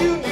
you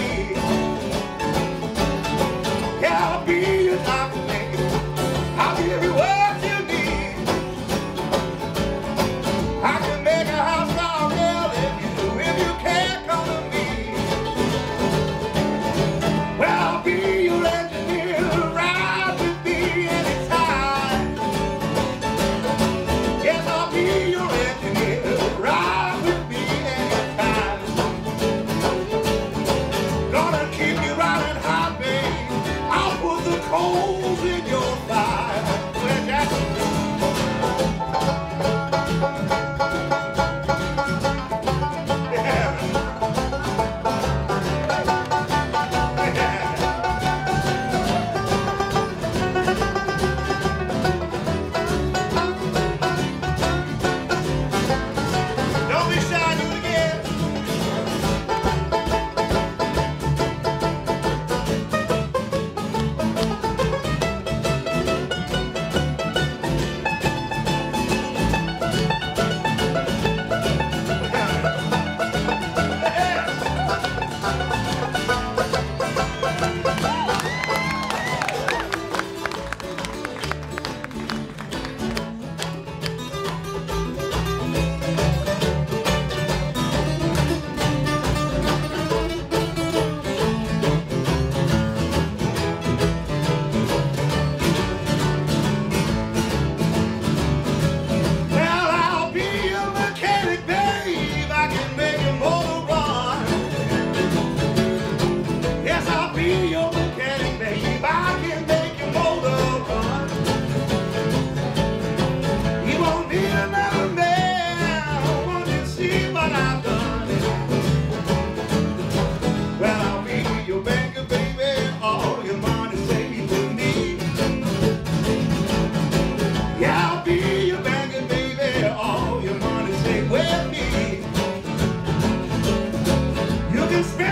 this